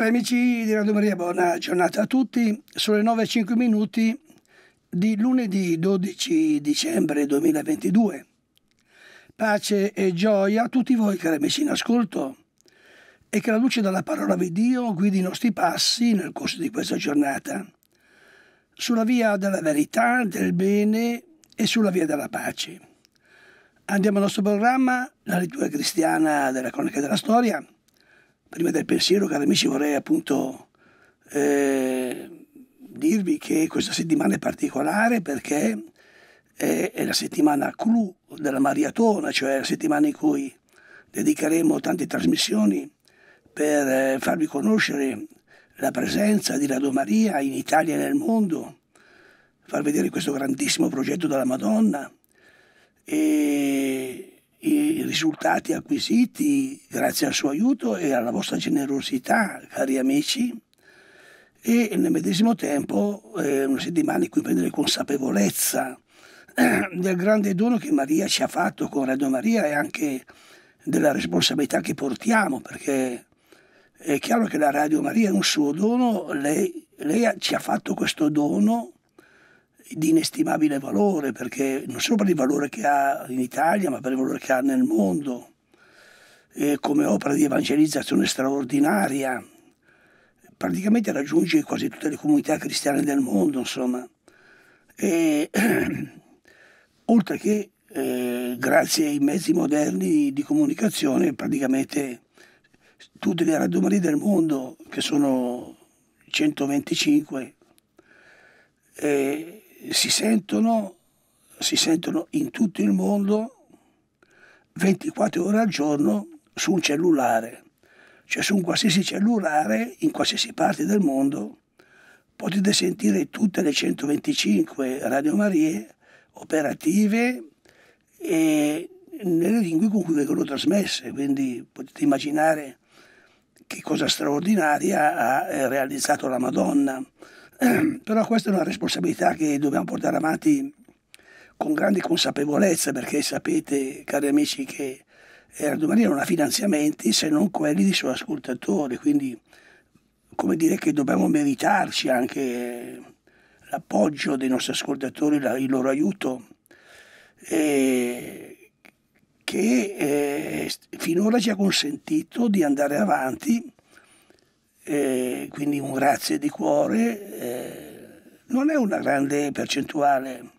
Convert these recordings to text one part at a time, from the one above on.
Cari amici di Radio Maria, buona giornata a tutti. Sono le 9 e 5 minuti di lunedì 12 dicembre 2022. Pace e gioia a tutti voi, cari amici in ascolto, e che la luce della parola di Dio guidi i nostri passi nel corso di questa giornata, sulla via della verità, del bene e sulla via della pace. Andiamo al nostro programma, la lettura cristiana della cronaca della storia prima del pensiero, cari amici, vorrei appunto eh, dirvi che questa settimana è particolare perché è, è la settimana clou della maratona, cioè la settimana in cui dedicheremo tante trasmissioni per eh, farvi conoscere la presenza di Radio Maria in Italia e nel mondo, far vedere questo grandissimo progetto della Madonna. E i risultati acquisiti grazie al suo aiuto e alla vostra generosità, cari amici, e nel medesimo tempo eh, una settimana in cui prendere consapevolezza del grande dono che Maria ci ha fatto con Radio Maria e anche della responsabilità che portiamo, perché è chiaro che la Radio Maria è un suo dono, lei, lei ci ha fatto questo dono di inestimabile valore, perché non solo per il valore che ha in Italia, ma per il valore che ha nel mondo, e come opera di evangelizzazione straordinaria, praticamente raggiunge quasi tutte le comunità cristiane del mondo, insomma. E, oltre che eh, grazie ai mezzi moderni di comunicazione, praticamente tutte le radiomarie del mondo, che sono 125, eh, si sentono, si sentono in tutto il mondo 24 ore al giorno su un cellulare, cioè su un qualsiasi cellulare in qualsiasi parte del mondo potete sentire tutte le 125 radiomarie operative e nelle lingue con cui vengono trasmesse, quindi potete immaginare che cosa straordinaria ha realizzato la Madonna però questa è una responsabilità che dobbiamo portare avanti con grande consapevolezza perché sapete, cari amici, che Maria non ha finanziamenti se non quelli di suoi ascoltatori, quindi come dire che dobbiamo meritarci anche l'appoggio dei nostri ascoltatori, il loro aiuto, eh, che eh, finora ci ha consentito di andare avanti eh, quindi un grazie di cuore, eh, non è una grande percentuale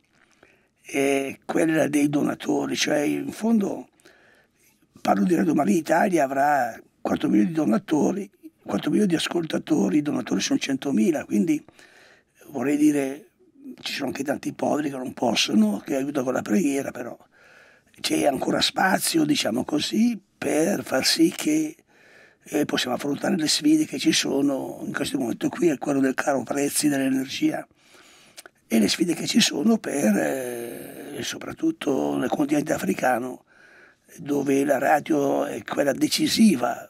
è quella dei donatori, cioè in fondo parlo di Radio Maria Italia avrà 4 milioni di donatori, 4 milioni di ascoltatori, i donatori sono 100.000, quindi vorrei dire ci sono anche tanti poveri che non possono, che aiutano con la preghiera, però c'è ancora spazio, diciamo così, per far sì che e possiamo affrontare le sfide che ci sono in questo momento qui, è quello del caro prezzi dell'energia e le sfide che ci sono per, eh, soprattutto nel continente africano, dove la radio è quella decisiva,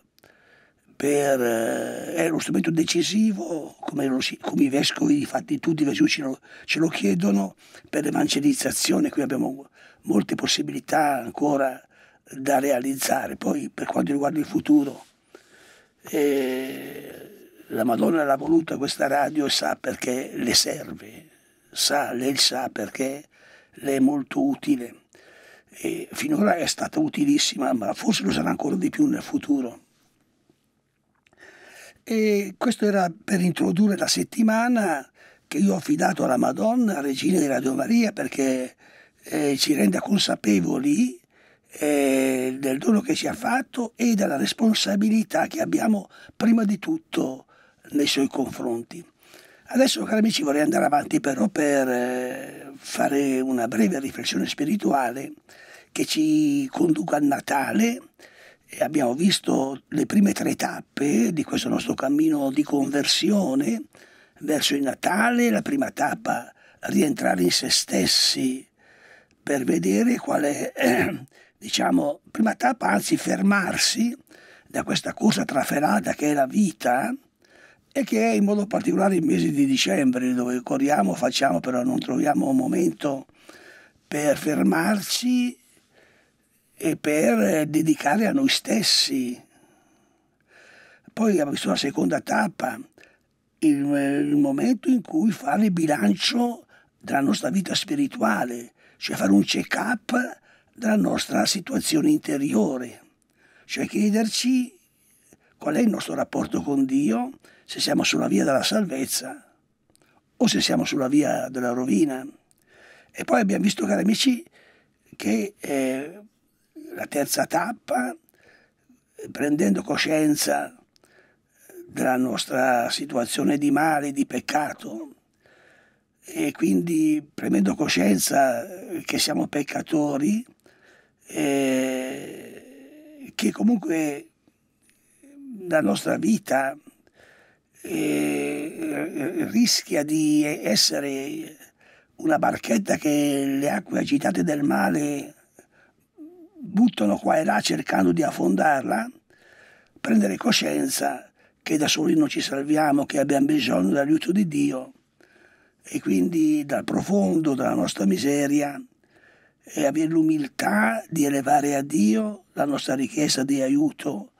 per, eh, è lo strumento decisivo, come, lo, come i vescovi, infatti tutti i vescovi ce lo, ce lo chiedono, per l'evangelizzazione, qui abbiamo molte possibilità ancora da realizzare. Poi per quanto riguarda il futuro, e la Madonna l'ha voluta questa radio e sa perché le serve, sa, lei sa perché le è molto utile. E finora è stata utilissima, ma forse lo sarà ancora di più nel futuro. E questo era per introdurre la settimana che io ho affidato alla Madonna, Regina di Radio Maria, perché eh, ci renda consapevoli eh, del dono che ci ha fatto e della responsabilità che abbiamo prima di tutto nei suoi confronti. Adesso, cari amici, vorrei andare avanti però per eh, fare una breve riflessione spirituale che ci conduca al Natale. E abbiamo visto le prime tre tappe di questo nostro cammino di conversione verso il Natale. La prima tappa, rientrare in se stessi per vedere qual è eh, diciamo, prima tappa, anzi fermarsi da questa corsa trafelata che è la vita e che è in modo particolare il mese di dicembre dove corriamo, facciamo, però non troviamo un momento per fermarci e per dedicare a noi stessi. Poi abbiamo visto la seconda tappa, il, il momento in cui fare il bilancio della nostra vita spirituale, cioè fare un check-up della nostra situazione interiore, cioè chiederci qual è il nostro rapporto con Dio, se siamo sulla via della salvezza o se siamo sulla via della rovina. E poi abbiamo visto, cari amici, che eh, la terza tappa, prendendo coscienza della nostra situazione di male, di peccato, e quindi prendendo coscienza che siamo peccatori, eh, che comunque la nostra vita eh, rischia di essere una barchetta che le acque agitate del male buttano qua e là cercando di affondarla, prendere coscienza che da soli non ci salviamo, che abbiamo bisogno dell'aiuto di Dio e quindi dal profondo della nostra miseria e avere l'umiltà di elevare a Dio la nostra richiesta di aiuto,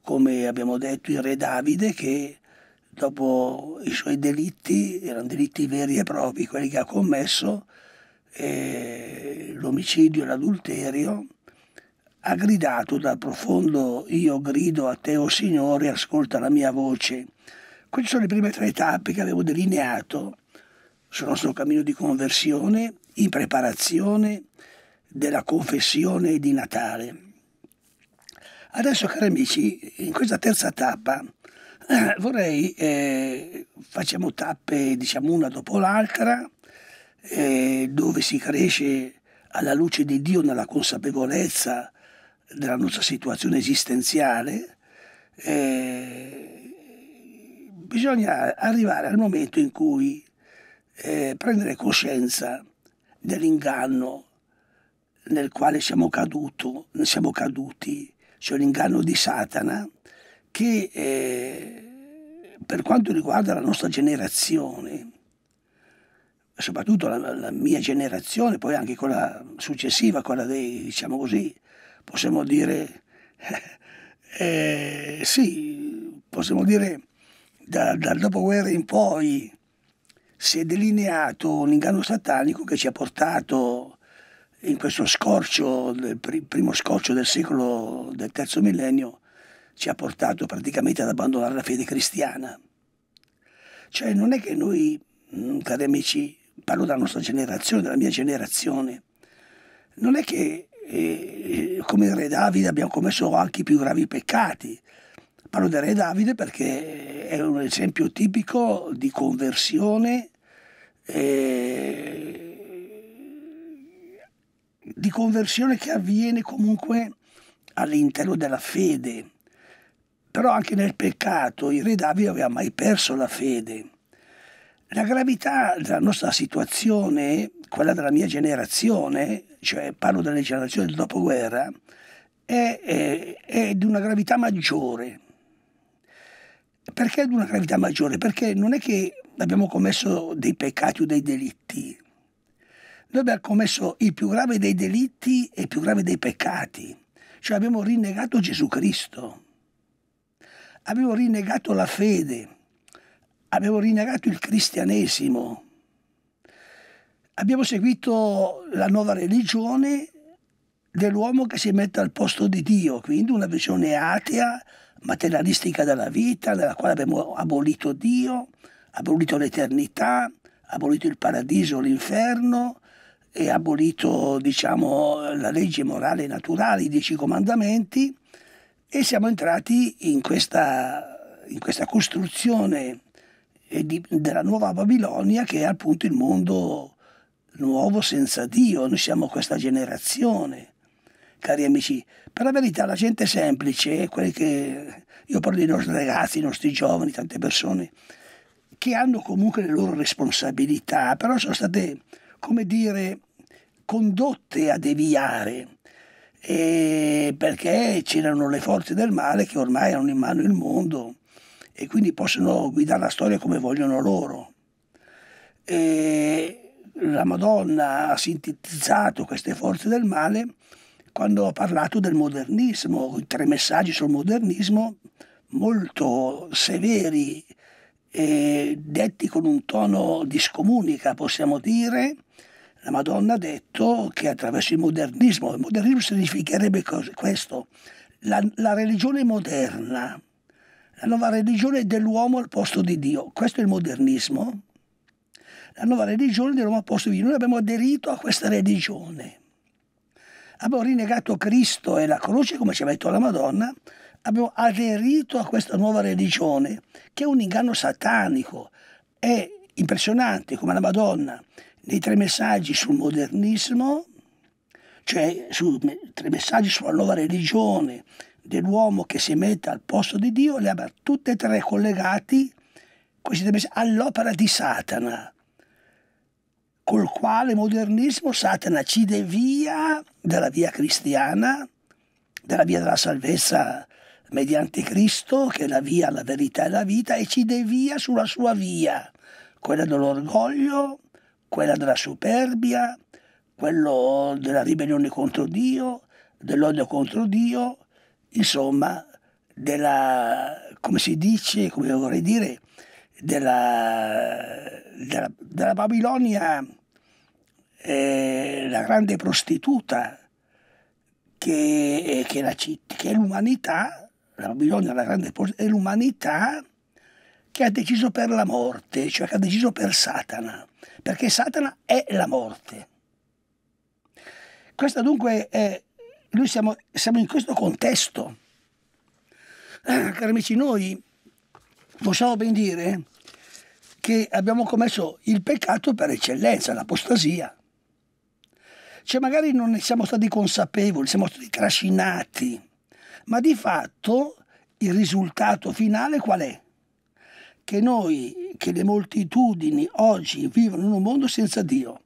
come abbiamo detto il re Davide che dopo i suoi delitti, erano delitti veri e propri, quelli che ha commesso, eh, l'omicidio e l'adulterio, ha gridato dal profondo io grido a te, o oh Signore, ascolta la mia voce. Queste sono le prime tre tappe che avevo delineato sul nostro cammino di conversione in preparazione della confessione di Natale. Adesso, cari amici, in questa terza tappa eh, vorrei, eh, facciamo tappe diciamo una dopo l'altra, eh, dove si cresce alla luce di Dio nella consapevolezza della nostra situazione esistenziale, eh, bisogna arrivare al momento in cui eh, prendere coscienza dell'inganno nel quale siamo, caduto, siamo caduti, cioè l'inganno di Satana, che eh, per quanto riguarda la nostra generazione, soprattutto la, la, mia generazione, poi anche quella successiva, quella dei, diciamo così, possiamo dire, eh, sì, possiamo dire da, dal dopoguerra in poi si è delineato un inganno satanico che ci ha portato in questo scorcio, primo scorcio del secolo del terzo millennio, ci ha portato praticamente ad abbandonare la fede cristiana. Cioè non è che noi, mm, cari amici, parlo della nostra generazione, della mia generazione, non è che eh, come il re Davide abbiamo commesso anche i più gravi peccati. Parlo del re Davide perché è un esempio tipico di conversione, eh, di conversione che avviene comunque all'interno della fede. Però anche nel peccato il re Davide aveva mai perso la fede. La gravità della nostra situazione, quella della mia generazione, cioè parlo delle generazioni del dopoguerra, è, è, è di una gravità maggiore. Perché di una gravità maggiore? Perché non è che abbiamo commesso dei peccati o dei delitti. Noi abbiamo commesso il più grave dei delitti e il più grave dei peccati. Cioè abbiamo rinnegato Gesù Cristo avevo rinnegato la fede, avevo rinnegato il cristianesimo, abbiamo seguito la nuova religione dell'uomo che si mette al posto di Dio, quindi una visione atea, materialistica della vita, nella quale abbiamo abolito Dio, abolito l'eternità, abolito il paradiso, l'inferno e abolito diciamo, la legge morale naturale, i dieci comandamenti e siamo entrati in questa, in questa costruzione di, della nuova Babilonia che è appunto il mondo nuovo senza Dio. Noi siamo questa generazione, cari amici. Per la verità la gente semplice, quelli che io parlo dei nostri ragazzi, i nostri giovani, tante persone, che hanno comunque le loro responsabilità, però sono state, come dire, condotte a deviare perché c'erano le forze del male che ormai hanno in mano il mondo e quindi possono guidare la storia come vogliono loro. E la Madonna ha sintetizzato queste forze del male quando ha parlato del modernismo, i tre messaggi sul modernismo, molto severi, eh, detti con un tono di scomunica, possiamo dire, la Madonna ha detto che attraverso il modernismo, il modernismo significherebbe questo, la, la religione moderna, la nuova religione dell'uomo al posto di Dio. Questo è il modernismo. La nuova religione dell'uomo al posto di Dio. Noi abbiamo aderito a questa religione. Abbiamo rinnegato Cristo e la croce, come ci ha detto la Madonna, abbiamo aderito a questa nuova religione, che è un inganno satanico. È impressionante come la Madonna, nei tre messaggi sul modernismo, cioè su tre messaggi sulla nuova religione, dell'uomo che si mette al posto di Dio, li abbia tutti e tre collegati all'opera di Satana, col quale modernismo Satana ci devia dalla via cristiana, dalla via della salvezza mediante Cristo, che è la via, la verità e la vita, e ci devia sulla sua via, quella dell'orgoglio, quella della superbia, quello della ribellione contro Dio, dell'odio contro Dio, insomma, della, come si dice, come vorrei dire, della, della, della Babilonia, eh, la grande prostituta che, la, che l'umanità, la Babilonia la grande è l'umanità che ha deciso per la morte, cioè che ha deciso per Satana, perché Satana è la morte. Questa dunque è noi siamo, siamo in questo contesto. Eh, cari amici, noi possiamo ben dire che abbiamo commesso il peccato per eccellenza, l'apostasia. Cioè magari non ne siamo stati consapevoli, siamo stati trascinati, ma di fatto il risultato finale qual è? Che noi, che le moltitudini oggi vivono in un mondo senza Dio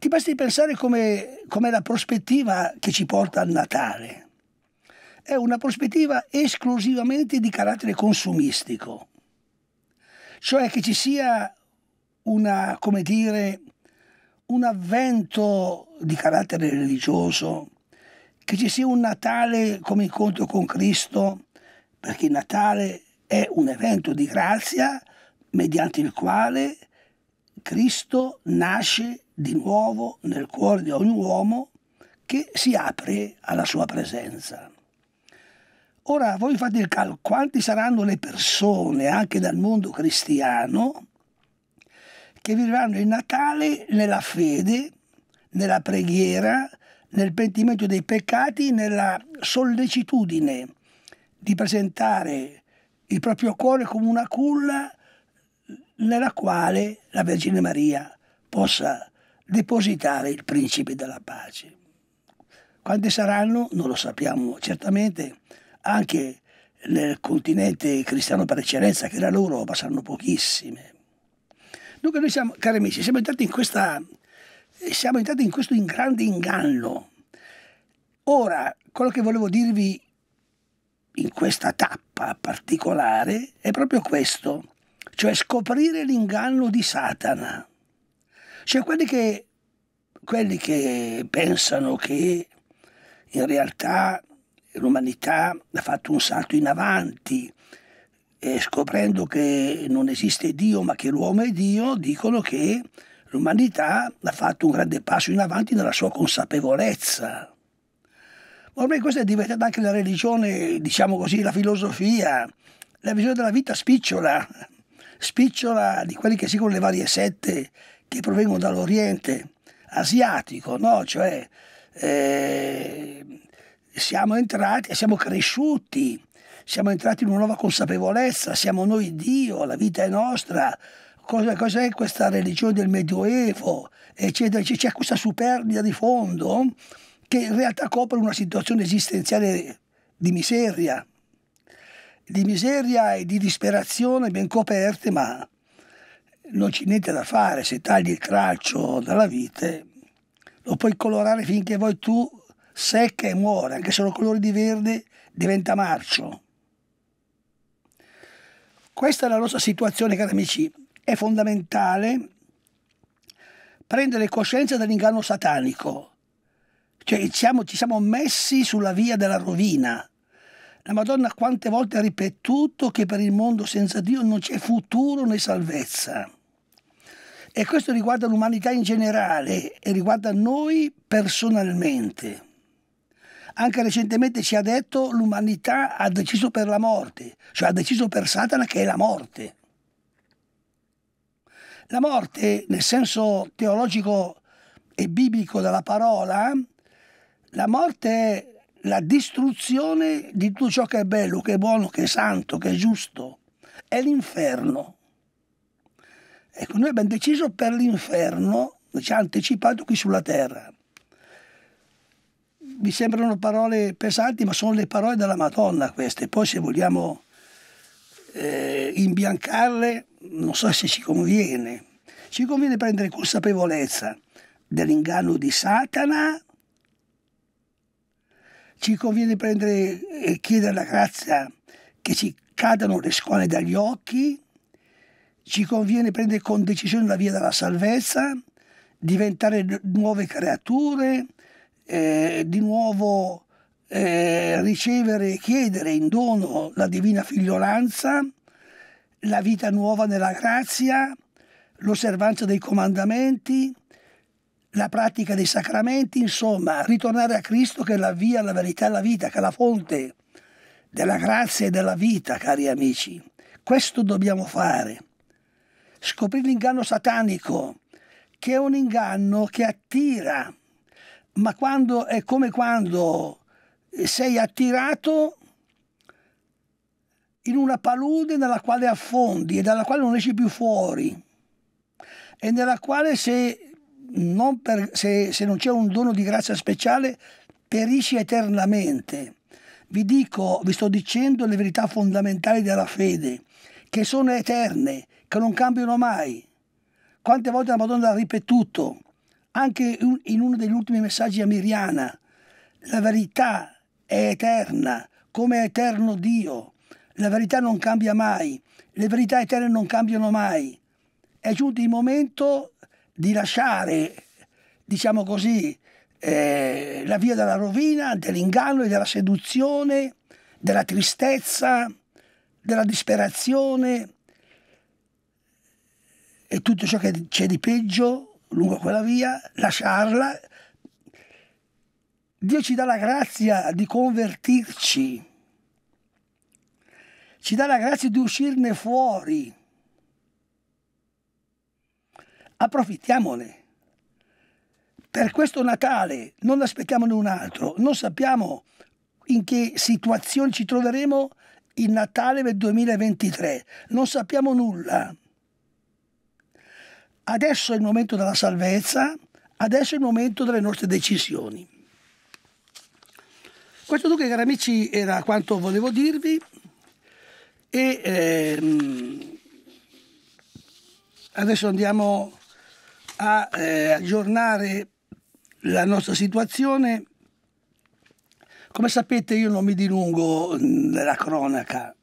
ti basti pensare come, la prospettiva che ci porta al Natale. È una prospettiva esclusivamente di carattere consumistico, cioè che ci sia una, come dire, un avvento di carattere religioso, che ci sia un Natale come incontro con Cristo, perché il Natale è un evento di grazia mediante il quale Cristo nasce di nuovo nel cuore di ogni uomo che si apre alla sua presenza. Ora voi fate il calcolo, quanti saranno le persone anche dal mondo cristiano che vivranno il Natale nella fede, nella preghiera, nel pentimento dei peccati, nella sollecitudine di presentare il proprio cuore come una culla nella quale la Vergine Maria possa depositare il principe della pace. Quante saranno? Non lo sappiamo certamente, anche nel continente cristiano per eccellenza, che era l'Europa, saranno pochissime. Dunque noi siamo, cari amici, siamo entrati in, questa, siamo entrati in questo grande inganno. Ora, quello che volevo dirvi in questa tappa particolare è proprio questo cioè scoprire l'inganno di Satana. Cioè quelli che, quelli che pensano che in realtà l'umanità ha fatto un salto in avanti e scoprendo che non esiste Dio ma che l'uomo è Dio, dicono che l'umanità ha fatto un grande passo in avanti nella sua consapevolezza. Ormai questa è diventata anche la religione, diciamo così, la filosofia, la visione della vita spicciola spicciola di quelli che seguono le varie sette che provengono dall'Oriente asiatico, no? cioè eh, siamo entrati, siamo cresciuti, siamo entrati in una nuova consapevolezza, siamo noi Dio, la vita è nostra, cosa, cos'è questa religione del Medioevo, eccetera, c'è questa superbia di fondo che in realtà copre una situazione esistenziale di miseria, di miseria e di disperazione ben coperte, ma non c'è niente da fare, se tagli il traccio dalla vite lo puoi colorare finché vuoi tu, secca e muore, anche se lo colori di verde diventa marcio. Questa è la nostra situazione, cari amici. È fondamentale prendere coscienza dell'inganno satanico. Cioè siamo, ci siamo messi sulla via della rovina La Madonna quante volte ha ripetuto che per il mondo senza Dio non c'è futuro né salvezza. E questo riguarda l'umanità in generale e riguarda noi personalmente. Anche recentemente ci ha detto l'umanità ha deciso per la morte, cioè ha deciso per Satana che è la morte. La morte, nel senso teologico e biblico della parola, la morte è la distruzione di tutto ciò che è bello, che è buono, che è santo, che è giusto. È l'inferno. Ecco, noi abbiamo deciso per l'inferno, ci ha anticipato qui sulla terra. Mi sembrano parole pesanti, ma sono le parole della Madonna queste. Poi se vogliamo eh, imbiancarle, non so se ci conviene. Ci conviene prendere consapevolezza dell'inganno di Satana. Ci conviene prendere e chiedere la grazia che ci cadano le scuole dagli occhi, ci conviene prendere con decisione la via della salvezza, diventare nuove creature, eh, di nuovo eh, ricevere e chiedere in dono la divina figliolanza, la vita nuova nella grazia, l'osservanza dei comandamenti, la pratica dei sacramenti, insomma, ritornare a Cristo che è la via, la verità e la vita, che è la fonte della grazia e della vita, cari amici. Questo dobbiamo fare. Scoprire l'inganno satanico, che è un inganno che attira, ma quando è come quando sei attirato in una palude nella quale affondi e dalla quale non esci più fuori e nella quale se non non c'è un dono di grazia speciale, perisci eternamente. Vi dico, vi sto dicendo le verità fondamentali della fede, che sono eterne, che non cambiano mai. Quante volte la Madonna ha ripetuto, anche in uno degli ultimi messaggi a Miriana, la verità è eterna, come è eterno Dio. La verità non cambia mai, le verità eterne non cambiano mai. È giunto il momento di lasciare, diciamo così, eh, la via della rovina, dell'inganno e della seduzione, della tristezza, della disperazione e tutto ciò che c'è di peggio lungo quella via, lasciarla. Dio ci dà la grazia di convertirci, ci dà la grazia di uscirne fuori approfittiamone. Per questo Natale non aspettiamone un altro, non sappiamo in che situazione ci troveremo il Natale del 2023, non sappiamo nulla. Adesso è il momento della salvezza, adesso è il momento delle nostre decisioni. Questo dunque, cari amici, era quanto volevo dirvi e ehm, adesso andiamo a eh, aggiornare la nostra situazione. Come sapete io non mi dilungo nella cronaca,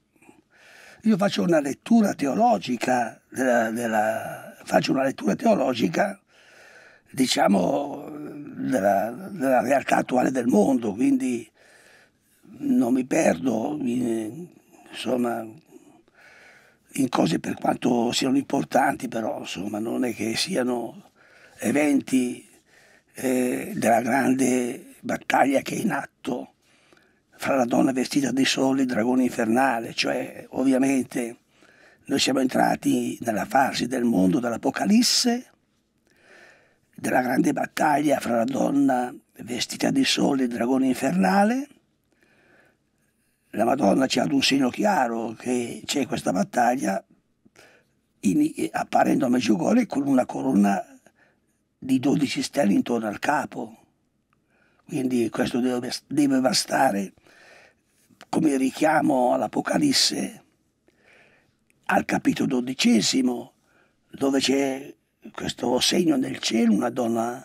io faccio una lettura teologica, della, della, faccio una lettura teologica diciamo della, della, realtà attuale del mondo, quindi non mi perdo in, insomma in cose per quanto siano importanti, però insomma non è che siano eventi eh, della grande battaglia che è in atto fra la donna vestita di sole e il dragone infernale, cioè ovviamente noi siamo entrati nella fase del mondo dell'Apocalisse, della grande battaglia fra la donna vestita di sole e il dragone infernale. La Madonna ci ha dato un segno chiaro che c'è questa battaglia in, apparendo a Meggiugorje con una corona di 12 stelle intorno al capo. Quindi questo deve, deve bastare come richiamo all'Apocalisse, al capitolo dodicesimo, dove c'è questo segno nel cielo, una donna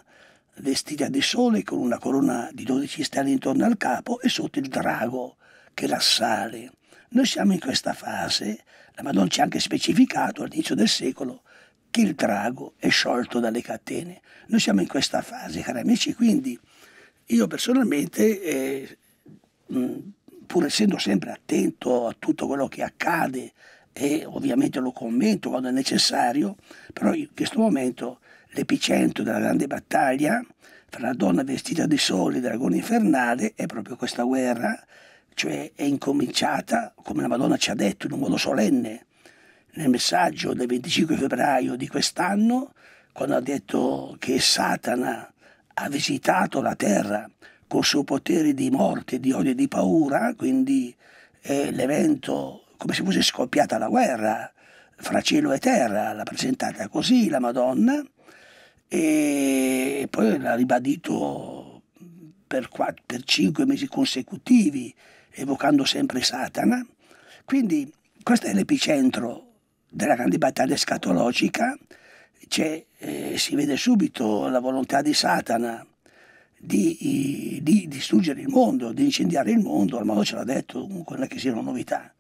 vestita di sole con una corona di 12 stelle intorno al capo e sotto il drago che l'assale. Noi siamo in questa fase, la Madonna ci ha anche specificato all'inizio del secolo che il drago è sciolto dalle catene. Noi siamo in questa fase, cari amici, quindi io personalmente eh, pur essendo sempre attento a tutto quello che accade e ovviamente lo commento quando è necessario, però in questo momento l'epicentro della grande battaglia fra la donna vestita di sole e il dragone infernale è proprio questa guerra, cioè è incominciata, come la Madonna ci ha detto in un modo solenne, nel messaggio del 25 febbraio di quest'anno, quando ha detto che Satana ha visitato la terra col suo potere di morte, di odio e di paura, quindi è l'evento come se fosse scoppiata la guerra fra cielo e terra, l'ha presentata così la Madonna e poi l'ha ribadito per, quattro, per cinque mesi consecutivi, evocando sempre Satana. Quindi questo è l'epicentro della grande battaglia scatologica, eh, si vede subito la volontà di Satana di, di, distruggere il mondo, di incendiare il mondo, almeno ce l'ha detto, non è che sia una novità.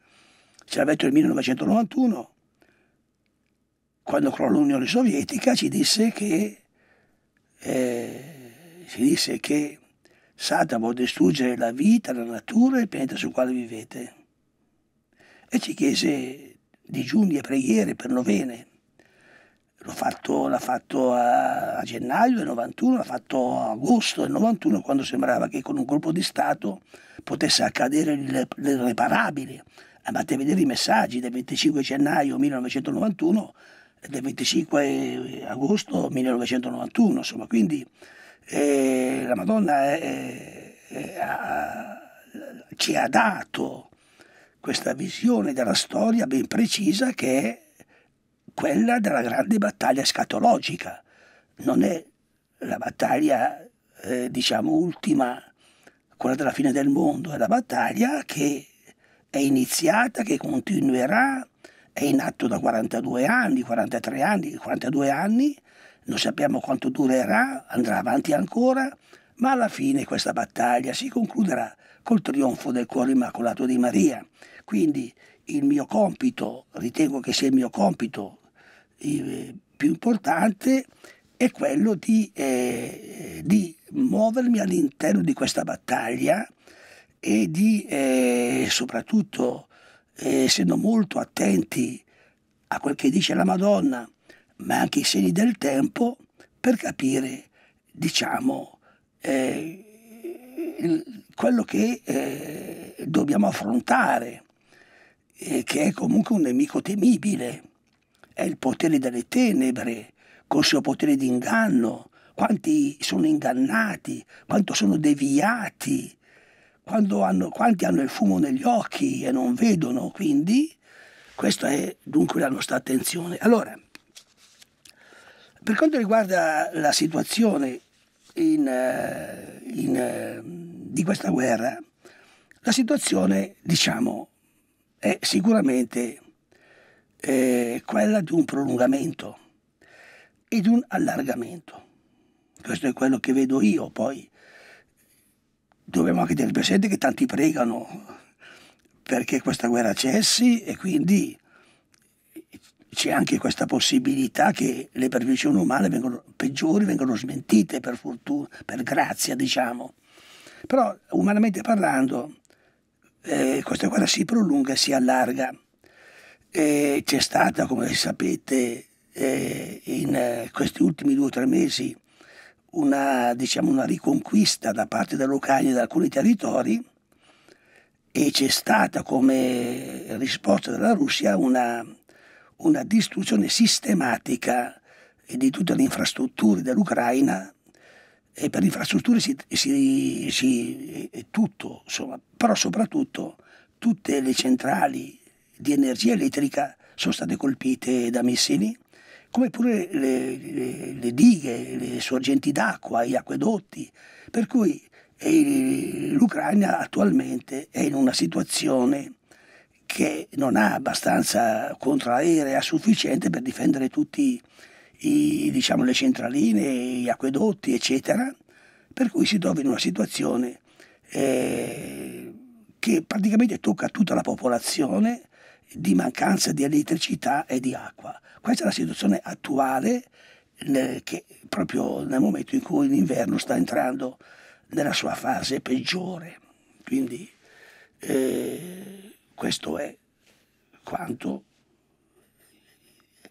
Ce l'ha detto nel 1991, quando crollò l'Unione Sovietica, ci disse che, eh, ci disse che Satana vuole distruggere la vita, la natura e il pianeta sul quale vivete. E ci chiese digiuni e preghiere per novene fatto, l'ha fatto a, a, gennaio del 91, l'ha fatto a agosto del 91 quando sembrava che con un colpo di Stato potesse accadere l'irreparabile. Andate a vedere i messaggi del 25 gennaio 1991 e del 25 agosto 1991, insomma, quindi eh, la Madonna è, è, ha, ci ha dato questa visione della storia ben precisa che è quella della grande battaglia scatologica, non è la battaglia, eh, diciamo, ultima, quella della fine del mondo, è la battaglia che è iniziata, che continuerà, è in atto da 42 anni, 43 anni, 42 anni, non sappiamo quanto durerà, andrà avanti ancora, ma alla fine questa battaglia si concluderà col trionfo del cuore immacolato di Maria. Quindi il mio compito, ritengo che sia il mio compito più importante è quello di, eh, di muovermi all'interno di questa battaglia e di eh, soprattutto eh, essendo molto attenti a quel che dice la Madonna, ma anche i segni del tempo, per capire, diciamo, eh, quello che eh, dobbiamo affrontare, che è comunque un nemico temibile. È il potere delle tenebre, col suo potere di inganno, quanti sono ingannati, quanto sono deviati, hanno, quanti hanno il fumo negli occhi e non vedono, quindi questa è dunque la nostra attenzione. Allora, per quanto riguarda la situazione in, eh, in, eh, di questa guerra, la situazione, diciamo, è sicuramente eh, quella di un prolungamento e di un allargamento. Questo è quello che vedo io, poi dobbiamo anche tenere presente che tanti pregano perché questa guerra cessi e quindi c'è anche questa possibilità che le previsioni umane vengono, peggiori vengano smentite per fortuna, per grazia diciamo. Però umanamente parlando eh, questa guerra si prolunga e si allarga. E c'è stata, come sapete, eh, in eh, questi ultimi due o tre mesi una, diciamo, una riconquista da parte dell'Ucraina di alcuni territori e c'è stata come risposta della Russia una, una distruzione sistematica di tutte le infrastrutture dell'Ucraina e per infrastrutture si, si, si, tutto, insomma, però soprattutto tutte le centrali di energia elettrica sono state colpite da missili, come pure le, le, le dighe, le sorgenti d'acqua, gli acquedotti, per cui eh, l'Ucraina attualmente è in una situazione che non ha abbastanza contraerea sufficiente per difendere tutte diciamo, le centraline, gli acquedotti, eccetera, per cui si trova in una situazione eh, che praticamente tocca tutta la popolazione di mancanza di elettricità e di acqua. Questa è la situazione attuale che proprio nel momento in cui l'inverno sta entrando nella sua fase peggiore. Quindi eh, questo è quanto,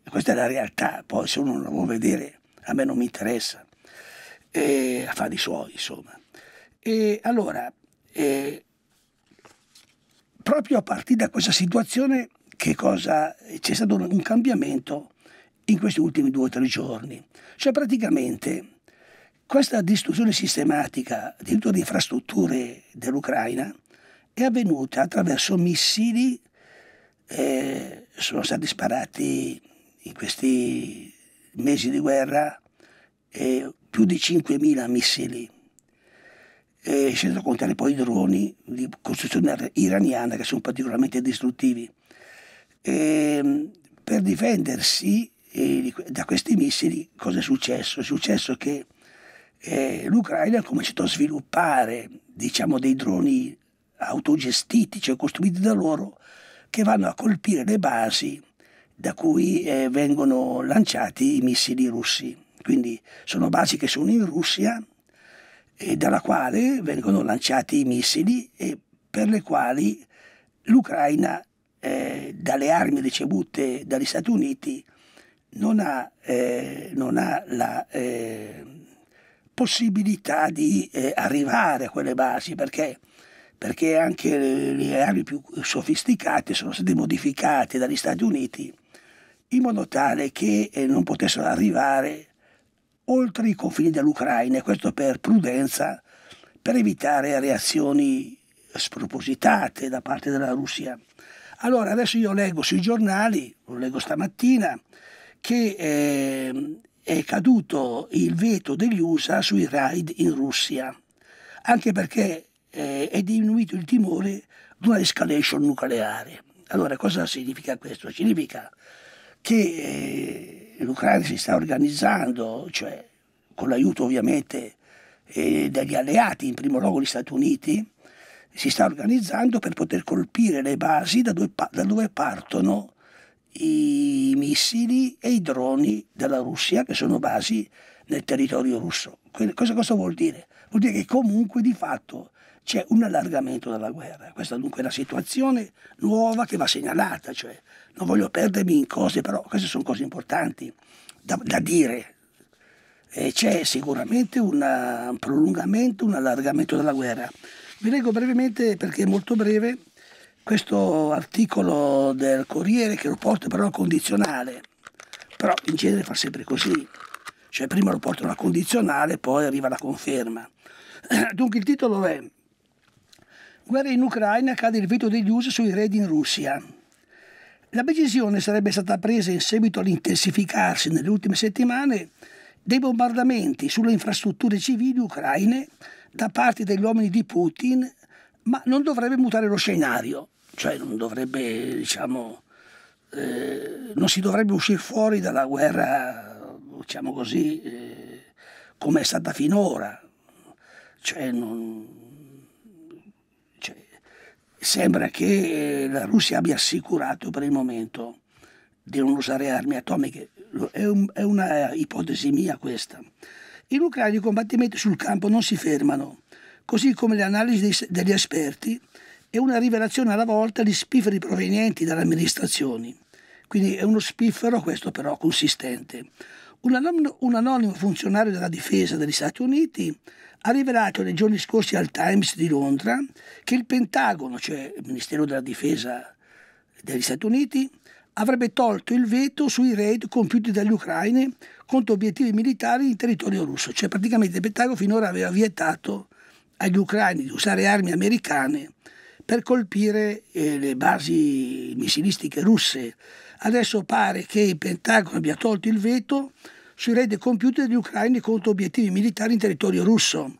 questa è la realtà, poi se uno non la vuole vedere a me non mi interessa, eh, affari suoi insomma. E allora, eh, proprio a partire da questa situazione che cosa, c'è stato un cambiamento in questi ultimi due o tre giorni. Cioè praticamente questa distruzione sistematica di tutte le infrastrutture dell'Ucraina è avvenuta attraverso missili, eh, sono stati sparati in questi mesi di guerra eh, più di 5.000 missili, eh, senza contare poi i droni di costruzione iraniana che sono particolarmente distruttivi. Eh, per difendersi eh, da questi missili cosa è successo? È successo che eh, l'Ucraina ha cominciato a sviluppare diciamo, dei droni autogestiti, cioè costruiti da loro, che vanno a colpire le basi da cui eh, vengono lanciati i missili russi. Quindi sono basi che sono in Russia e dalla quale vengono lanciati i missili e per le quali l'Ucraina, eh, dalle armi ricevute dagli Stati Uniti, non ha, eh, non ha la eh, possibilità di eh, arrivare a quelle basi perché perché anche le armi più sofisticate sono state modificate dagli Stati Uniti in modo tale che eh, non potessero arrivare oltre i confini dell'Ucraina e questo per prudenza, per evitare reazioni spropositate da parte della Russia. Allora adesso io leggo sui giornali, lo leggo stamattina, che eh, è caduto il veto degli USA sui raid in Russia, anche perché eh, è diminuito il timore di una escalation nucleare. Allora cosa significa questo? Significa che eh, l'Ucraina si sta organizzando, cioè con l'aiuto ovviamente eh, degli alleati, in primo luogo gli Stati Uniti, si sta organizzando per poter colpire le basi da dove, da dove partono i missili e i droni della Russia, che sono basi nel territorio russo. Cosa, cosa vuol dire? Vuol dire che comunque di fatto c'è un allargamento della guerra. Questa dunque è una situazione nuova che va segnalata, cioè non voglio perdermi in cose, però queste sono cose importanti da, da dire. E c'è sicuramente una, un prolungamento, un allargamento della guerra. Vi leggo brevemente, perché è molto breve, questo articolo del Corriere che lo porta però al condizionale, però in genere fa sempre così, cioè prima lo portano al condizionale, poi arriva la conferma. Dunque il titolo è Guerra in Ucraina, cade il veto degli USA sui raid in Russia. La decisione sarebbe stata presa in seguito all'intensificarsi nelle ultime settimane dei bombardamenti sulle infrastrutture civili ucraine da parte degli uomini di Putin, ma non dovrebbe mutare lo scenario, cioè non dovrebbe, diciamo, eh, non si dovrebbe uscire fuori dalla guerra, diciamo così, eh, come è stata finora. Cioè non, sembra che la Russia abbia assicurato per il momento di non usare armi atomiche. È, un, è una ipotesi mia questa. In Ucraina i combattimenti sul campo non si fermano, così come le analisi dei, degli esperti e una rivelazione alla volta di spifferi provenienti dalle amministrazioni. Quindi è uno spiffero, questo però consistente. Un anonimo, un anonimo funzionario della difesa degli Stati Uniti ha rivelato nei giorni scorsi al Times di Londra che il Pentagono, cioè il Ministero della Difesa degli Stati Uniti, avrebbe tolto il veto sui raid compiuti dagli ucraini contro obiettivi militari in territorio russo. Cioè praticamente il Pentagono finora aveva vietato agli ucraini di usare armi americane per colpire eh, le basi missilistiche russe. Adesso pare che il Pentagono abbia tolto il veto sui raid compiuti dagli ucraini contro obiettivi militari in territorio russo.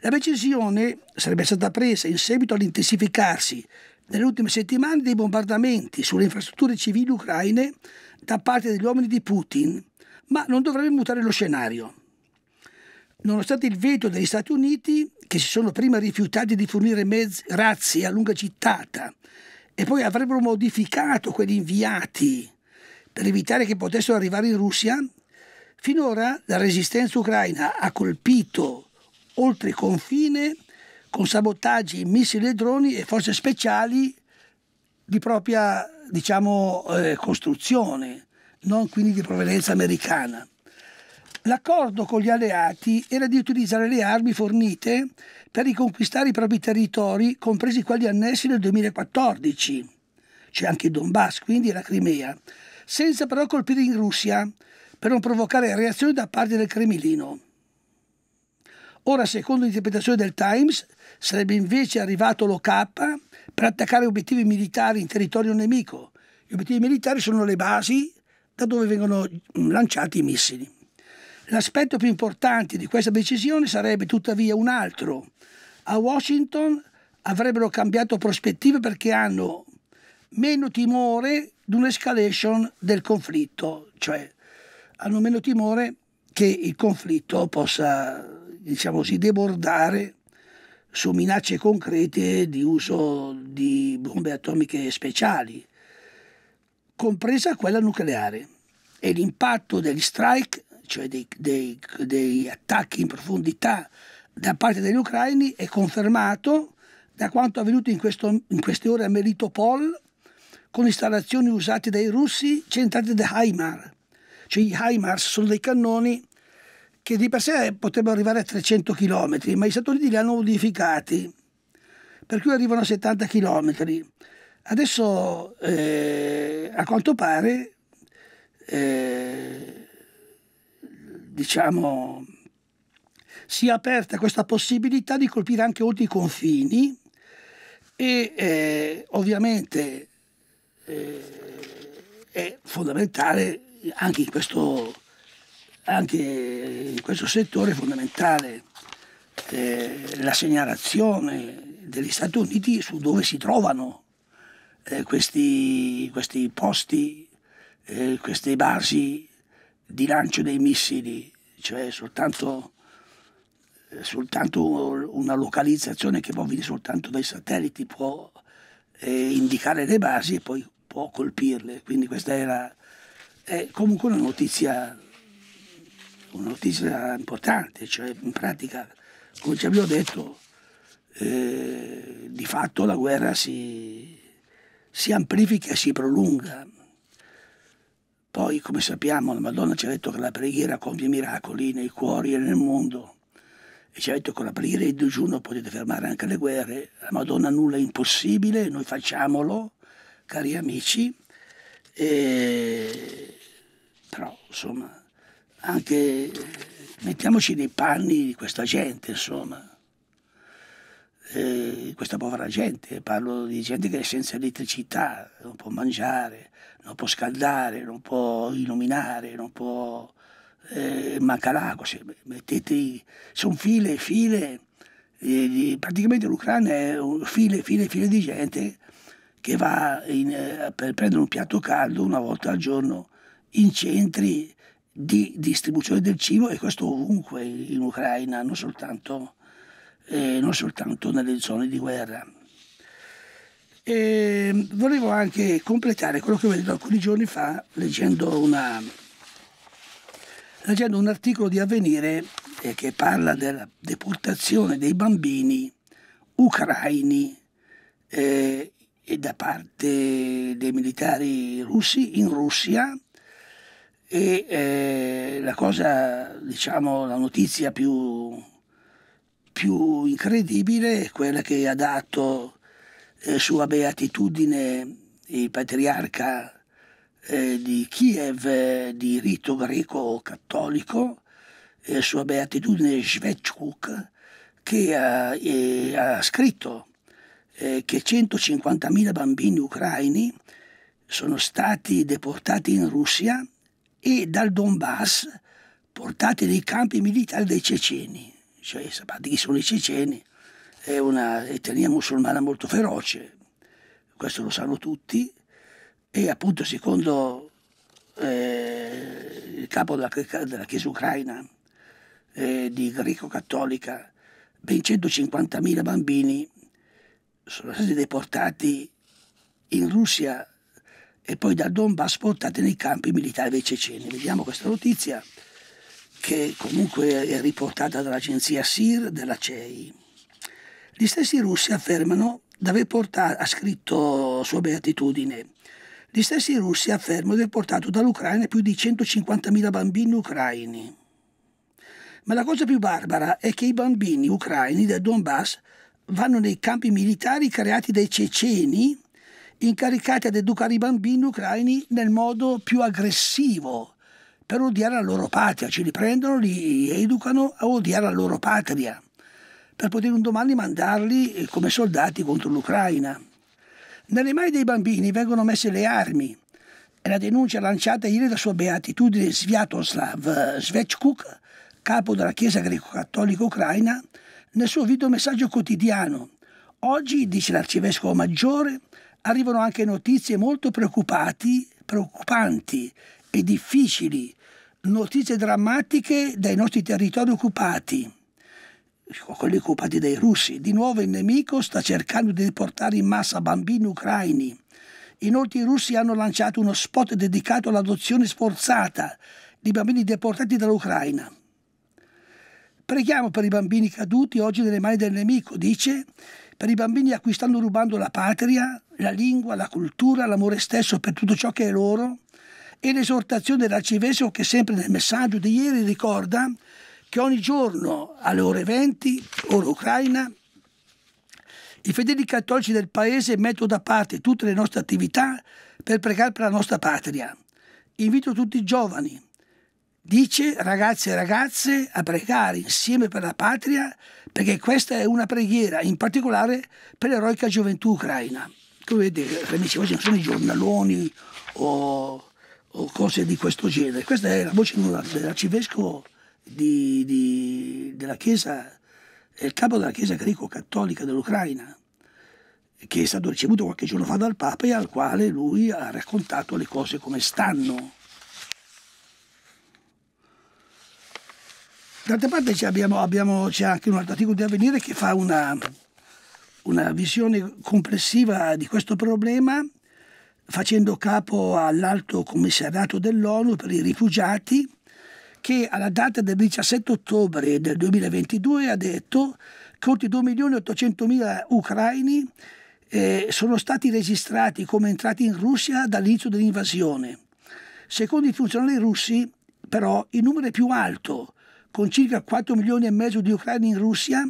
La decisione sarebbe stata presa in seguito all'intensificarsi nelle ultime settimane dei bombardamenti sulle infrastrutture civili ucraine da parte degli uomini di Putin, ma non dovrebbe mutare lo scenario. Nonostante il veto degli Stati Uniti, che si sono prima rifiutati di fornire mezzi, razzi a lunga gittata e poi avrebbero modificato quelli inviati per evitare che potessero arrivare in Russia, Finora la resistenza ucraina ha colpito oltre confine con sabotaggi, missili e droni e forze speciali di propria diciamo, eh, costruzione, non quindi di provenienza americana. L'accordo con gli alleati era di utilizzare le armi fornite per riconquistare i propri territori, compresi quelli annessi nel 2014, c'è anche il Donbass, quindi la Crimea, senza però colpire in Russia per non provocare reazioni da parte del Cremlino. Ora, secondo l'interpretazione del Times, sarebbe invece arrivato l'OK per attaccare obiettivi militari in territorio nemico. Gli obiettivi militari sono le basi da dove vengono lanciati i missili. L'aspetto più importante di questa decisione sarebbe tuttavia un altro. A Washington avrebbero cambiato prospettive perché hanno meno timore di un'escalation del conflitto, cioè hanno meno timore che il conflitto possa, diciamo così, debordare su minacce concrete di uso di bombe atomiche speciali, compresa quella nucleare. E l'impatto degli strike cioè dei, dei, dei attacchi in profondità da parte degli ucraini, è confermato da quanto avvenuto in, questo, in queste ore a Melitopol con installazioni usate dai russi centrate da HIMAR. Cioè i HIMARS sono dei cannoni che di per sé potrebbero arrivare a 300 km, ma i Stati Uniti li hanno modificati, per cui arrivano a 70 km. Adesso, eh, a quanto pare, eh, diciamo, sia aperta questa possibilità di colpire anche oltre i confini e eh, ovviamente eh, è fondamentale anche in questo, anche in questo settore è fondamentale eh, la segnalazione degli Stati Uniti su dove si trovano eh, questi, questi posti, eh, queste basi di lancio dei missili, cioè soltanto, eh, soltanto una localizzazione che può venire soltanto dai satelliti può eh, indicare le basi e poi può colpirle. Quindi questa era è comunque una notizia, una notizia importante, cioè in pratica, come ci abbiamo detto, eh, di fatto la guerra si, si amplifica e si prolunga poi, come sappiamo, la Madonna ci ha detto che la preghiera compie miracoli nei cuori e nel mondo. E ci ha detto che con la preghiera e il digiuno potete fermare anche le guerre. La Madonna nulla è impossibile, noi facciamolo, cari amici. E... Però, insomma, anche mettiamoci nei panni di questa gente, insomma. Eh, questa povera gente, parlo di gente che è senza elettricità, non può mangiare, non può scaldare, non può illuminare, non può... Eh, manca l'acqua, mettete, sono file e file, eh, praticamente l'Ucraina è file file file di gente che va in, eh, per prendere un piatto caldo una volta al giorno in centri di distribuzione del cibo e questo ovunque in Ucraina, non soltanto, eh, non soltanto nelle zone di guerra. E volevo anche completare quello che ho detto alcuni giorni fa leggendo, una, leggendo un articolo di Avvenire eh, che parla della deportazione dei bambini ucraini eh, da parte dei militari russi in Russia e eh, la cosa, diciamo, la notizia più, più incredibile è quella che ha dato eh, sua beatitudine il patriarca eh, di Kiev eh, di rito greco-cattolico, eh, sua beatitudine Svechuk, che ha, eh, ha scritto eh, che 150.000 bambini ucraini sono stati deportati in Russia e dal Donbass portati nei campi militari dei ceceni. Cioè, sapete chi sono i ceceni? è una etnia musulmana molto feroce, questo lo sanno tutti, e appunto secondo eh, il capo della, della Chiesa ucraina eh, di greco-cattolica, ben 150.000 bambini sono stati deportati in Russia e poi dal Donbass portati nei campi militari dei ceceni. Vediamo questa notizia che comunque è riportata dall'agenzia SIR della CEI. Gli stessi russi affermano di aver portato, ha scritto sua beatitudine, gli stessi russi affermano di aver portato dall'Ucraina più di 150.000 bambini ucraini. Ma la cosa più barbara è che i bambini ucraini del Donbass vanno nei campi militari creati dai ceceni incaricati ad educare i bambini ucraini nel modo più aggressivo per odiare la loro patria, ce li prendono, li educano a odiare la loro patria, per poter un domani mandarli eh, come soldati contro l'Ucraina. Nelle mani dei bambini vengono messe le armi e la denuncia lanciata ieri da sua beatitudine Sviatoslav Svechkuk, capo della Chiesa greco-cattolica ucraina, nel suo video messaggio quotidiano. Oggi, dice l'arcivescovo maggiore, arrivano anche notizie molto preoccupanti e difficili, notizie drammatiche dai nostri territori occupati, quelli occupati dai russi. Di nuovo il nemico sta cercando di deportare in massa bambini ucraini. Inoltre i russi hanno lanciato uno spot dedicato all'adozione sforzata di bambini deportati dall'Ucraina. Preghiamo per i bambini caduti oggi nelle mani del nemico, dice, per i bambini a cui stanno rubando la patria, la lingua, la cultura, l'amore stesso per tutto ciò che è loro, e l'esortazione dell'arcivescovo che sempre nel messaggio di ieri ricorda che ogni giorno alle ore 20, ora ucraina, i fedeli cattolici del paese mettono da parte tutte le nostre attività per pregare per la nostra patria. Invito tutti i giovani, dice ragazzi e ragazze a pregare insieme per la patria perché questa è una preghiera in particolare per l'eroica gioventù ucraina. Come vedete, amici, oggi non sono i giornaloni o, o, cose di questo genere. Questa è la voce dell'arcivescovo della Chiesa, è il capo della Chiesa greco-cattolica dell'Ucraina, che è stato ricevuto qualche giorno fa dal Papa e al quale lui ha raccontato le cose come stanno D'altra parte abbiamo, abbiamo, c'è anche un altro articolo di avvenire che fa una, una visione complessiva di questo problema facendo capo all'alto commissariato dell'ONU per i rifugiati che alla data del 17 ottobre del 2022 ha detto che oltre 2 milioni e 800 mila ucraini eh, sono stati registrati come entrati in Russia dall'inizio dell'invasione. Secondo i funzionari russi, però, il numero è più alto con circa 4 milioni e mezzo di ucraini in Russia,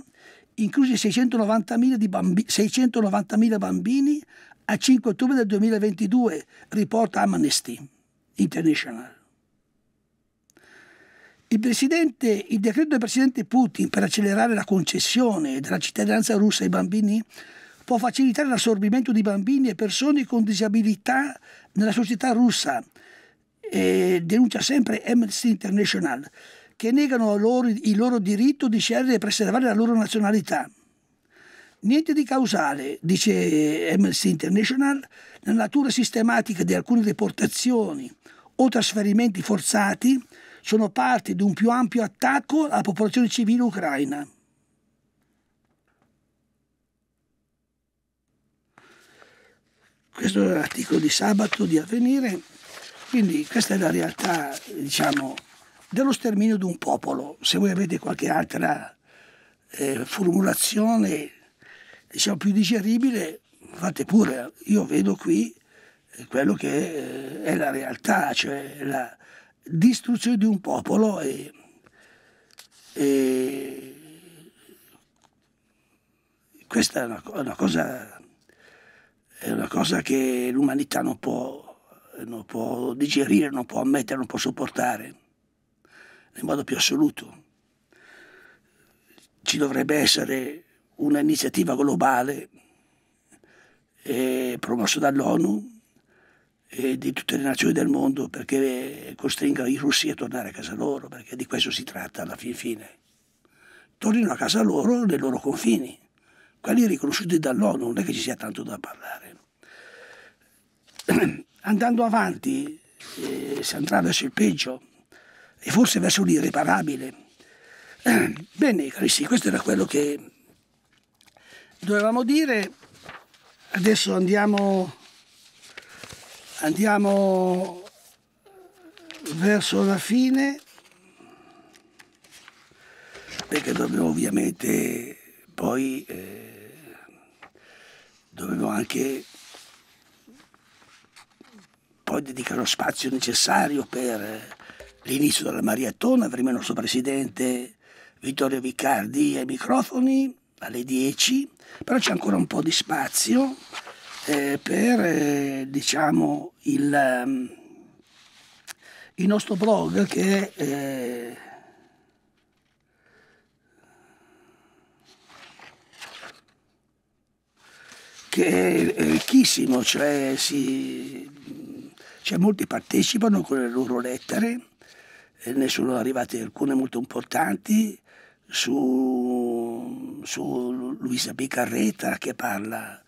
inclusi 690.000, bambi- 690.000 bambini, a 5 ottobre del 2022, riporta Amnesty International. Il, il, decreto del presidente Putin per accelerare la concessione della cittadinanza russa ai bambini può facilitare l'assorbimento di bambini e persone con disabilità nella società russa, e denuncia sempre Amnesty International che negano loro, il loro diritto di scegliere e preservare la loro nazionalità. Niente di causale, dice Amnesty International, nella natura sistematica di alcune deportazioni o trasferimenti forzati sono parte di un più ampio attacco alla popolazione civile ucraina. Questo è l'articolo di sabato di avvenire, quindi questa è la realtà, diciamo, dello sterminio di un popolo. Se voi avete qualche altra eh, formulazione diciamo, più digeribile, fate pure. Io vedo qui eh, quello che eh, è la realtà, cioè la distruzione di un popolo e, e questa è una, una, cosa, è una cosa che l'umanità non può, non può digerire, non può ammettere, non può sopportare nel modo più assoluto. Ci dovrebbe essere un'iniziativa globale eh, promossa dall'ONU e di tutte le nazioni del mondo perché costringa i russi a tornare a casa loro, perché di questo si tratta alla fin fine. Tornino a casa loro nei loro confini, quelli riconosciuti dall'ONU, non è che ci sia tanto da parlare. Andando avanti eh, si andrà verso il peggio e forse verso l'irreparabile. Bene, carissimi, questo era quello che dovevamo dire. Adesso andiamo, andiamo verso la fine, perché dobbiamo ovviamente poi... Eh, dovevo anche poi dedicare lo spazio necessario per l'inizio della maratona, avremo il nostro presidente Vittorio Vicardi ai microfoni alle 10, però c'è ancora un po' di spazio eh, per eh, diciamo il, um, il, nostro blog che è eh, che è ricchissimo, cioè si, cioè molti partecipano con le loro lettere, ne sono arrivate alcune molto importanti su, su Luisa Picarreta che parla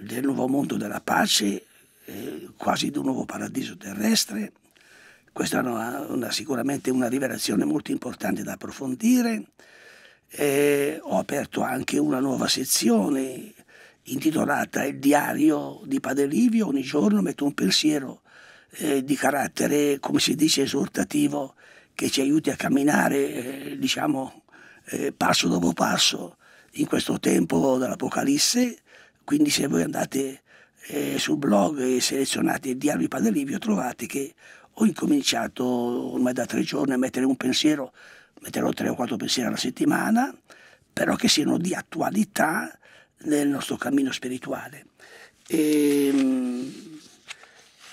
del nuovo mondo della pace, eh, quasi di un nuovo paradiso terrestre. Questa è una, una, sicuramente una rivelazione molto importante da approfondire. Eh, ho aperto anche una nuova sezione intitolata Il diario di Padre Livio, ogni giorno metto un pensiero eh, di carattere, come si dice, esortativo, che ci aiuti a camminare, eh, diciamo, eh, passo dopo passo in questo tempo dell'Apocalisse. Quindi se voi andate sul blog e selezionate il diario di Padre Livio trovate che ho incominciato ormai da tre giorni a mettere un pensiero, metterò tre o quattro pensieri alla settimana, però che siano di attualità nel nostro cammino spirituale. E, ehm,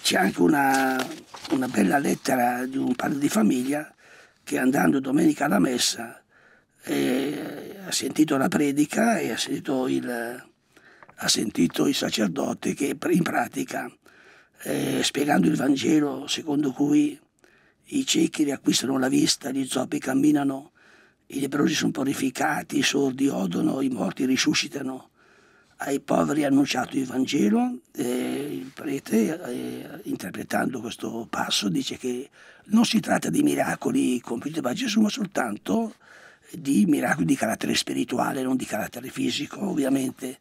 c'è anche una, una, bella lettera di un padre di famiglia che andando domenica alla messa eh, ha sentito la predica e ha sentito il, ha sentito il sacerdote che in pratica, eh, spiegando il Vangelo secondo cui i ciechi riacquistano la vista, gli zoppi camminano, i leprosi sono purificati, i sordi odono, i morti risuscitano, ai poveri ha annunciato il Vangelo e il prete, eh, interpretando questo passo, dice che non si tratta di miracoli compiuti da Gesù, ma soltanto di miracoli di carattere spirituale, non di carattere fisico. Ovviamente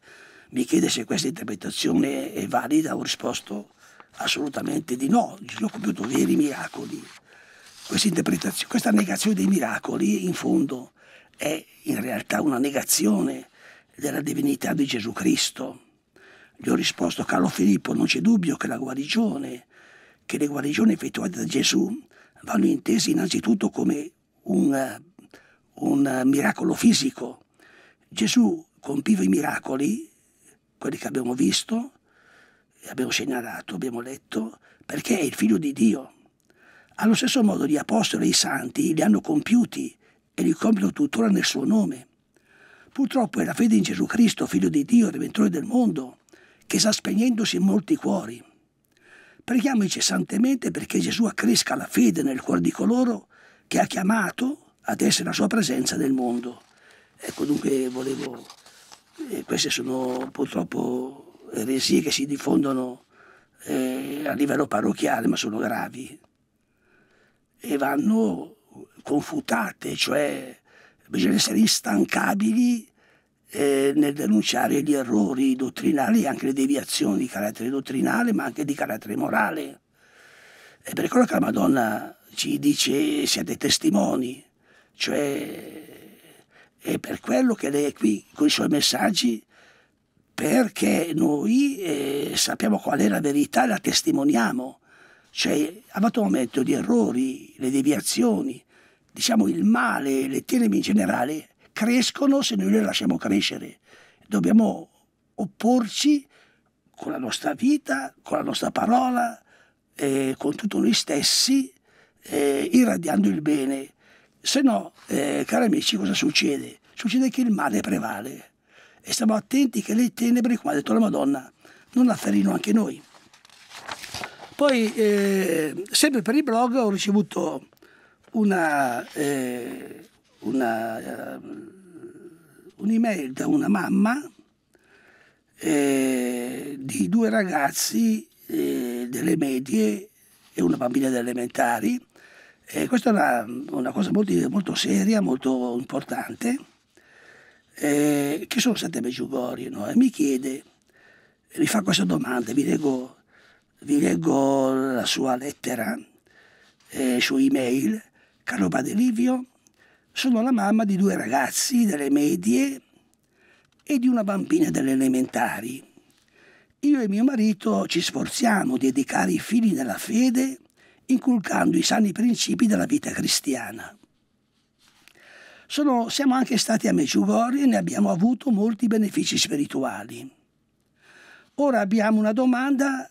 mi chiede se questa interpretazione è valida, ho risposto assolutamente di no. Gesù ha compiuto veri miracoli. Questa negazione dei miracoli, in fondo, è in realtà una negazione della divinità di Gesù Cristo. Gli ho risposto, caro Filippo, non c'è dubbio che la guarigione, che le guarigioni effettuate da Gesù vanno intese innanzitutto come un, un miracolo fisico. Gesù compiva i miracoli, quelli che abbiamo visto, abbiamo segnalato, abbiamo letto, perché è il figlio di Dio. Allo stesso modo gli apostoli e i santi li hanno compiuti e li compiono tuttora nel suo nome. Purtroppo è la fede in Gesù Cristo, figlio di Dio, redentore del mondo, che sta spegnendosi in molti cuori. Preghiamo incessantemente perché Gesù accresca la fede nel cuore di coloro che ha chiamato ad essere la sua presenza nel mondo. Ecco, dunque volevo... Eh, queste sono purtroppo eresie che si diffondono eh, a livello parrocchiale, ma sono gravi e vanno confutate, cioè bisogna essere instancabili eh, nel denunciare gli errori dottrinali e anche le deviazioni di carattere dottrinale, ma anche di carattere morale. È per quello che la Madonna ci dice siete testimoni, cioè è per quello che lei è qui con i suoi messaggi, perché noi eh, sappiamo qual è la verità e la testimoniamo. Cioè, ha fatto un momento di errori, le deviazioni, diciamo, il male, le tenebre in generale crescono se noi le lasciamo crescere. Dobbiamo opporci con la nostra vita, con la nostra parola, eh, con tutto noi stessi, eh, irradiando il bene. Se no, eh, cari amici, cosa succede? Succede che il male prevale e stiamo attenti che le tenebre, come ha detto la Madonna, non afferrino anche noi. Poi, eh, sempre per il blog, ho ricevuto una, eh, una, uh, un'email da una mamma eh, di due ragazzi eh, delle medie e una bambina delle elementari. E questa è una, una cosa molto, molto, seria, molto importante, eh, che sono state Meggiugorie, no? e mi chiede, mi fa questa domanda, vi leggo, vi leggo la sua lettera eh, su email, Carlo Badelivio, sono la mamma di due ragazzi delle medie e di una bambina delle elementari. io e mio marito ci sforziamo di educare i figli nella fede, inculcando i sani principi della vita cristiana. Sono, siamo anche stati a Medjugorje e ne abbiamo avuto molti benefici spirituali. Ora abbiamo una domanda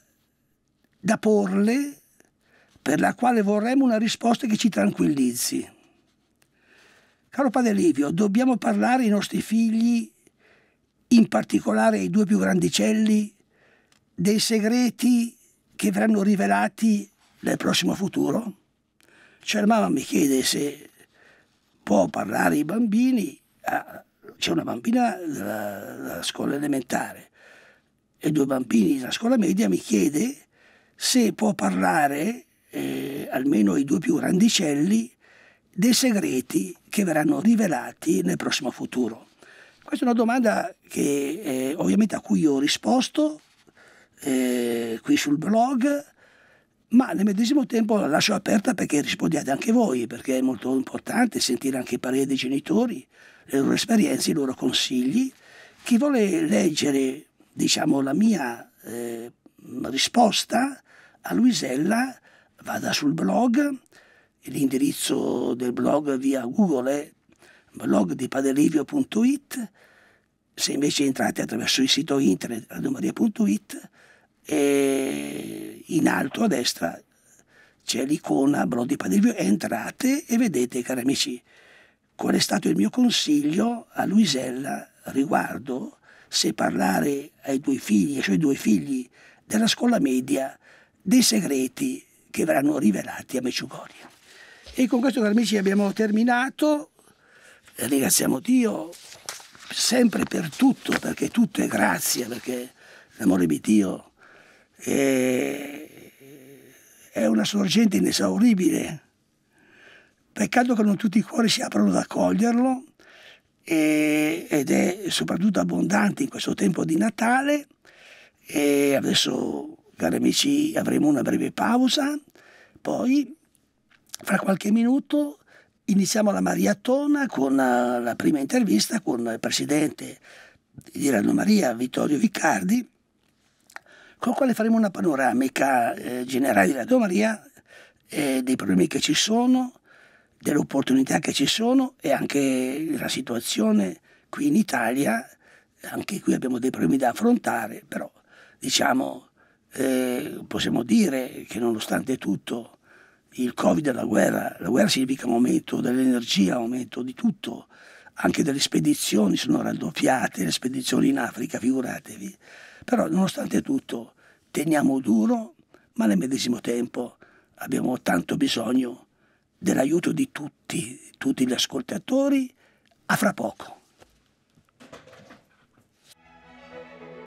da porle per la quale vorremmo una risposta che ci tranquillizzi. Caro Padre Livio, dobbiamo parlare ai nostri figli, in particolare ai due più grandicelli, dei segreti che verranno rivelati nel prossimo futuro? Cioè la mamma mi chiede se può parlare ai bambini, ah, c'è una bambina della, della scuola elementare e due bambini della scuola media, mi chiede se può parlare, eh, almeno i due più grandicelli, dei segreti che verranno rivelati nel prossimo futuro. Questa è una domanda che, eh, ovviamente a cui ho risposto eh, qui sul blog, ma nel medesimo tempo la lascio aperta perché rispondiate anche voi, perché è molto importante sentire anche i pareri dei genitori, le loro esperienze, i loro consigli. Chi vuole leggere diciamo, la mia eh, risposta a Luisella vada sul blog, l'indirizzo del blog via Google è blog di padelivio.it, se invece entrate attraverso il sito internet radiomaria.it e in alto a destra c'è l'icona blog di Padelivio, entrate e vedete cari amici qual è stato il mio consiglio a Luisella riguardo se parlare ai tuoi figli, ai suoi due figli della scuola media dei segreti che verranno rivelati a Meciugoria. E con questo, cari amici, abbiamo terminato. Ringraziamo Dio sempre per tutto, perché tutto è grazia, perché l'amore di Dio è, è una sorgente inesauribile. Peccato che non tutti i cuori si aprono ad accoglierlo e, ed è soprattutto abbondante in questo tempo di Natale. E adesso, cari amici, avremo una breve pausa, poi fra qualche minuto iniziamo la maratona con la prima intervista con il presidente di Radio Maria, Vittorio Vicardi, con il quale faremo una panoramica eh, generale di Radio Maria, eh, dei problemi che ci sono, delle opportunità che ci sono e anche la situazione qui in Italia, anche qui abbiamo dei problemi da affrontare, però diciamo eh, possiamo dire che nonostante tutto il Covid e la guerra, la guerra significa un aumento dell'energia, un aumento di tutto, anche delle spedizioni sono raddoppiate, le spedizioni in Africa, figuratevi. Però nonostante tutto teniamo duro, ma nel medesimo tempo abbiamo tanto bisogno dell'aiuto di tutti, tutti gli ascoltatori. A fra poco.